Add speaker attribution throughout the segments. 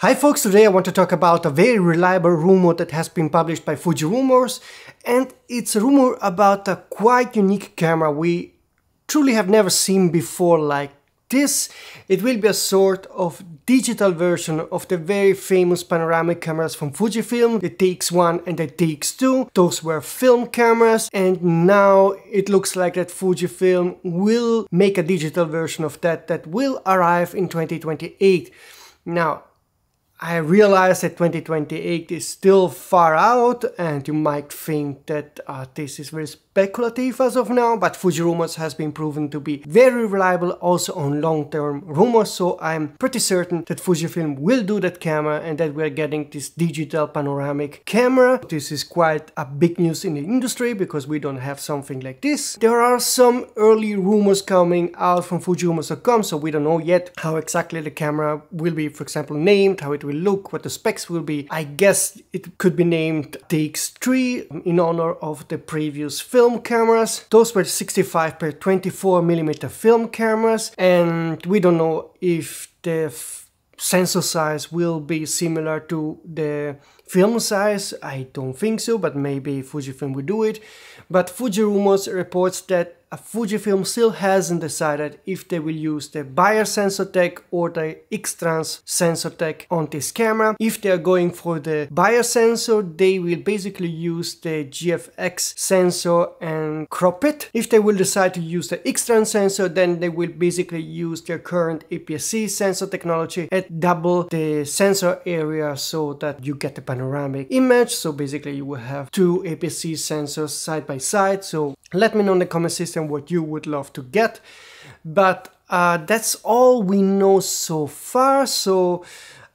Speaker 1: Hi folks, today I want to talk about a very reliable rumor that has been published by Fuji Rumors and it's a rumor about a quite unique camera we truly have never seen before like this. It will be a sort of digital version of the very famous panoramic cameras from Fujifilm, the TX1 and the TX2. Those were film cameras and now it looks like that Fujifilm will make a digital version of that that will arrive in 2028. Now, I realize that 2028 is still far out and you might think that uh, this is very speculative as of now, but Fuji Rumors has been proven to be very reliable also on long-term rumors, so I'm pretty certain that Fujifilm will do that camera and that we're getting this digital panoramic camera. This is quite a big news in the industry because we don't have something like this. There are some early rumors coming out from FujiRumors.com, so we don't know yet how exactly the camera will be, for example, named, how it will look, what the specs will be. I guess it could be named TX3 in honor of the previous film cameras. Those were 65 per 24 millimeter film cameras and we don't know if the sensor size will be similar to the film size. I don't think so, but maybe Fujifilm will do it. But Fuji Rumors reports that Fujifilm still hasn't decided if they will use the Bayer sensor tech or the X-Trans sensor tech on this camera. If they are going for the Bayer sensor, they will basically use the GFX sensor and crop it. If they will decide to use the X-Trans sensor, then they will basically use their current APS-C sensor technology at double the sensor area so that you get the panoramic image. So basically you will have two APS-C sensors side by side. So let me know in the comment system what you would love to get. But uh, that's all we know so far. So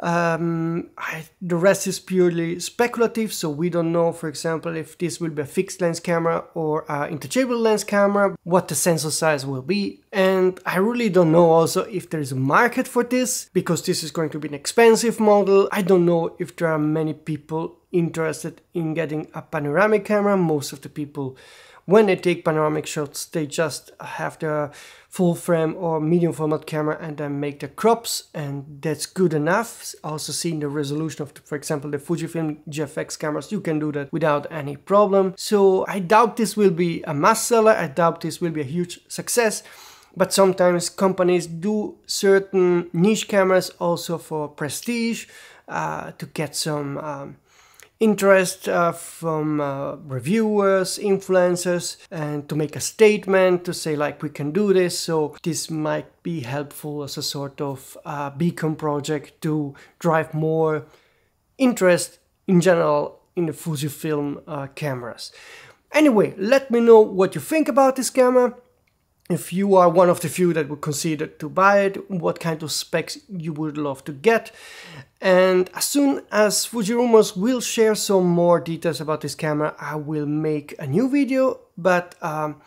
Speaker 1: um, I, the rest is purely speculative. So we don't know, for example, if this will be a fixed lens camera or interchangeable lens camera, what the sensor size will be. And I really don't know also if there is a market for this because this is going to be an expensive model. I don't know if there are many people interested in getting a panoramic camera. Most of the people when they take panoramic shots, they just have the full frame or medium format camera and then make the crops and that's good enough. Also seeing the resolution of, the, for example, the Fujifilm GFX cameras, you can do that without any problem. So I doubt this will be a mass seller. I doubt this will be a huge success but sometimes companies do certain niche cameras also for prestige uh, to get some um, interest uh, from uh, reviewers, influencers, and to make a statement to say like we can do this. So this might be helpful as a sort of uh, beacon project to drive more interest in general in the Fujifilm uh, cameras. Anyway, let me know what you think about this camera if you are one of the few that would consider to buy it, what kind of specs you would love to get. And as soon as Fuji Rumors will share some more details about this camera, I will make a new video, but um,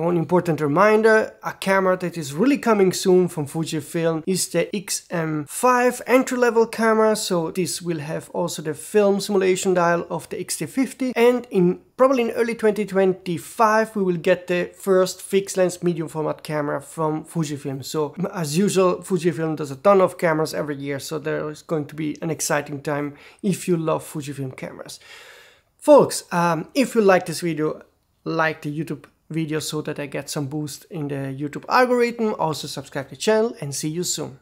Speaker 1: one important reminder, a camera that is really coming soon from Fujifilm is the XM5 entry-level camera, so this will have also the film simulation dial of the X-T50 and in probably in early 2025 we will get the first fixed lens medium format camera from Fujifilm. So as usual Fujifilm does a ton of cameras every year so there is going to be an exciting time if you love Fujifilm cameras. Folks, um, if you like this video, like the YouTube video so that I get some boost in the YouTube algorithm. Also subscribe to the channel and see you soon.